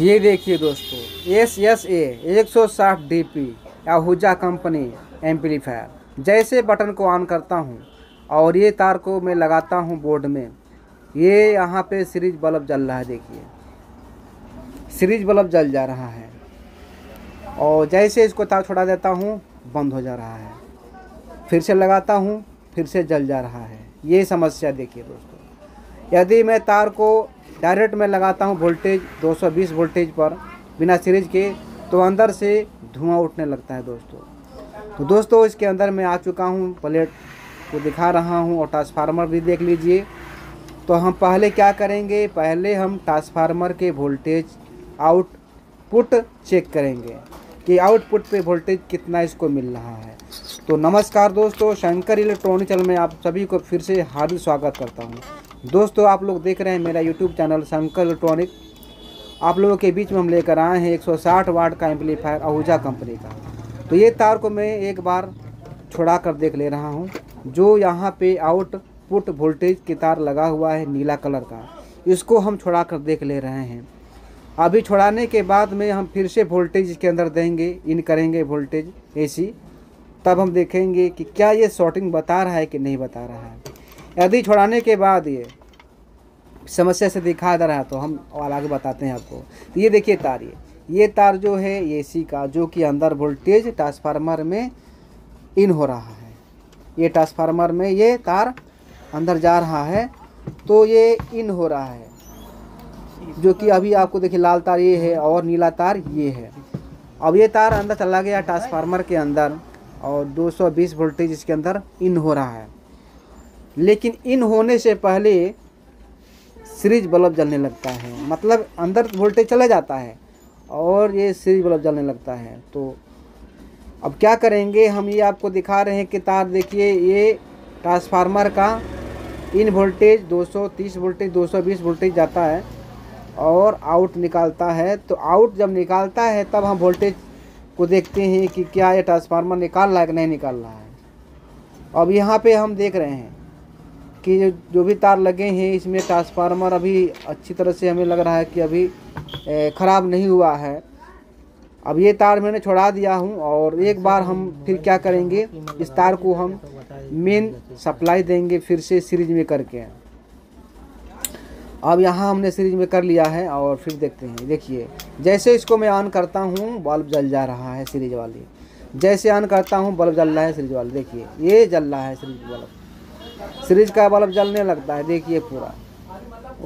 ये देखिए दोस्तों एस एस ए एक सौ साठ D P Ahuja company amplifier जैसे बटन को ऑन करता हूँ और ये तार को मैं लगाता हूँ बोर्ड में, ये यहाँ पे सीरीज़ बल्ब जल रहा है, देखिए। सीरीज़ बल्ब जल जा रहा है। और जैसे इसको तार छोड़ा देता हूँ, बंद हो जा रहा है। फिर से लगाता हूँ, फिर से जल जा रहा है। ये समस्या देखिए दोस्तों। यदि मैं तार को डायरेक्ट में लगाता हूँ वोल्टेज 220 वोल्टेज पर बिना सीरीज़ के तो अंदर से धुआँ उठने लगता है दोस्तों। तो दोस्तों, इसके अंदर मैं आ चुका हूँ, प्लेट को दिखा रहा हूँ और ट्रांसफार्मर भी देख लीजिए। तो हम पहले क्या करेंगे, पहले हम ट्रांसफार्मर के वोल्टेज आउटपुट चेक करेंगे कि आउटपुट पे वोल्टेज कितना इसको मिल रहा है। तो नमस्कार दोस्तों, शंकर इलेक्ट्रॉनिक चैनल में आप सभी को फिर से हार्दिक स्वागत करता हूँ। दोस्तों, आप लोग देख रहे हैं मेरा यूट्यूब चैनल शंकर इलेक्ट्रॉनिक आप लोगों के बीच में हम लेकर आए हैं 160 वाट का एम्पलीफायर आहूजा कंपनी का। तो ये तार को मैं एक बार छुड़ा कर देख ले रहा हूँ, जो यहाँ पे आउटपुट वोल्टेज की तार लगा हुआ है नीला कलर का। इसको हम छुड़ा कर देख ले रहे हैं। अभी छुड़ाने के बाद में हम फिर से वोल्टेज इसके अंदर देंगे इन करेंगे वोल्टेज एसी तब हम देखेंगे कि क्या ये शॉर्टिंग बता रहा है कि नहीं बता रहा है। यदि छुड़ाने के बाद ये समस्या से दिखा दे रहा है तो हम और आगे बताते हैं आपको। ये देखिए तार ये। ये तार जो है ए सी का, जो कि अंदर वोल्टेज ट्रांसफार्मर में इन हो रहा है। ये ट्रांसफार्मर में ये तार अंदर जा रहा है तो ये इन हो रहा है। जो कि अभी आपको देखिए, लाल तार ये है और नीला तार ये है। अब ये तार अंदर चला गया ट्रांसफार्मर के अंदर, और 220 वोल्टेज इसके अंदर इन हो रहा है। लेकिन इन होने से पहले सीरीज़ बल्ब जलने लगता है। मतलब अंदर वोल्टेज चला जाता है और ये सीरीज़ बल्ब जलने लगता है। तो अब क्या करेंगे? हम ये आपको दिखा रहे हैं कि तार देखिए, ये ट्रांसफार्मर का इन वोल्टेज 230 वोल्टेज 220 वोल्टेज जाता है और आउट निकालता है। तो आउट जब निकालता है, तब हम वोल्टेज को देखते हैं कि क्या ये ट्रांसफार्मर निकाल रहा है कि नहीं निकाल रहा है। अब यहाँ पे हम देख रहे हैं। कि जो भी तार लगे हैं, इसमें ट्रांसफार्मर अभी अच्छी तरह से हमें लग रहा है कि अभी ख़राब नहीं हुआ है। अब ये तार मैंने छोड़ा दिया हूँ और एक बार हम फिर क्या करेंगे, इस तार को हम मेन सप्लाई देंगे फिर से सीरीज़ में करके। अब यहाँ हमने सीरीज़ में कर लिया है और फिर देखते हैं। देखिए, जैसे इसको मैं ऑन करता हूँ बल्ब जल जा रहा है सीरीज़ वाली। जैसे ऑन करता हूँ बल्ब जल रहा है सीरीज़ वाली। देखिए, ये जल रहा है सीरीज़ बल्ब सीरीज़ का बल्ब जलने लगता है, देखिए पूरा।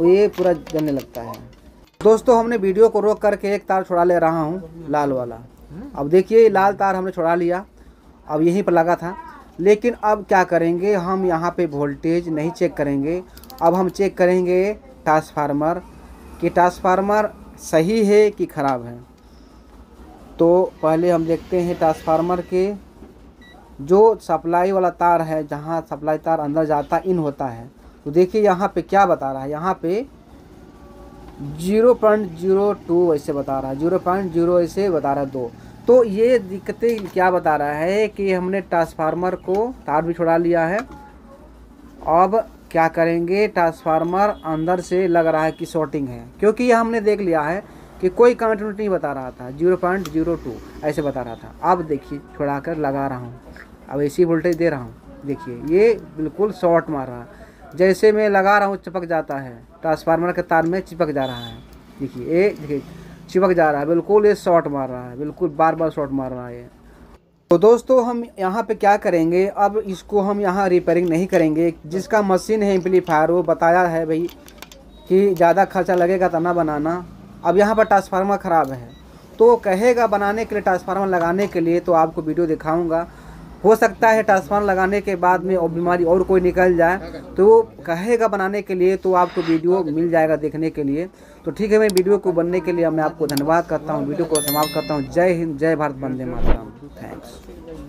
ये पूरा जलने लगता है। दोस्तों, हमने वीडियो को रोक करके एक तार छोड़ा ले रहा हूँ, लाल वाला। अब देखिए लाल तार हमने छोड़ा लिया। अब यहीं पर लगा था। लेकिन अब क्या करेंगे, हम यहाँ पे वोल्टेज नहीं चेक करेंगे। अब हम चेक करेंगे ट्रांसफार्मर कि ट्रांसफार्मर सही है कि ख़राब है। तो पहले हम देखते हैं ट्रांसफार्मर के जो सप्लाई वाला तार है, जहाँ सप्लाई तार अंदर जाता, इन होता है। तो देखिए यहाँ पे क्या बता रहा है। यहाँ पे ज़ीरो पॉइंट ज़ीरो टू ऐसे बता रहा है। ज़ीरो पॉइंट ज़ीरो ऐसे बता रहा है दो। तो ये दिक्कतें क्या बता रहा है कि हमने ट्रांसफार्मर को तार भी छुड़ा लिया है। अब क्या करेंगे, ट्रांसफार्मर अंदर से लग रहा है कि शॉर्टिंग है। क्योंकि ये हमने देख लिया है कि कोई कंटिन्यूटी नहीं बता रहा था। ज़ीरो पॉइंट ज़ीरो टू ऐसे बता रहा था। अब देखिए छुड़ा कर लगा रहा हूँ। अब ऐसी वोल्टेज दे रहा हूँ। देखिए, ये बिल्कुल शॉर्ट मार रहा है। जैसे मैं लगा रहा हूँ, चिपक जाता है। ट्रांसफार्मर के तार में चिपक जा रहा है। देखिए, ये देखिए, चिपक जा रहा है। बिल्कुल ये शॉर्ट मार रहा है। बिल्कुल बार बार शॉर्ट मार रहा है तो दोस्तों, हम यहाँ पे क्या करेंगे? अब इसको हम यहाँ रिपेयरिंग नहीं करेंगे। जिसका मशीन है एम्पलीफायर वो बताया है भाई कि ज़्यादा खर्चा लगेगा तना बनाना। अब यहाँ पर ट्रांसफार्मर ख़राब है। तो कहेगा बनाने के लिए ट्रांसफार्मर लगाने के लिए तो आपको वीडियो दिखाऊँगा। हो सकता है ट्रांसफार्मर लगाने के बाद में और बीमारी और कोई निकल जाए तो वो कहेगा बनाने के लिए तो आपको वीडियो मिल जाएगा देखने के लिए। तो ठीक है मैं वीडियो को बनने के लिए मैं आपको धन्यवाद करता हूँ। वीडियो को समाप्त करता हूँ। जय हिंद, जय भारत, वंदे मातरम। थैंक्स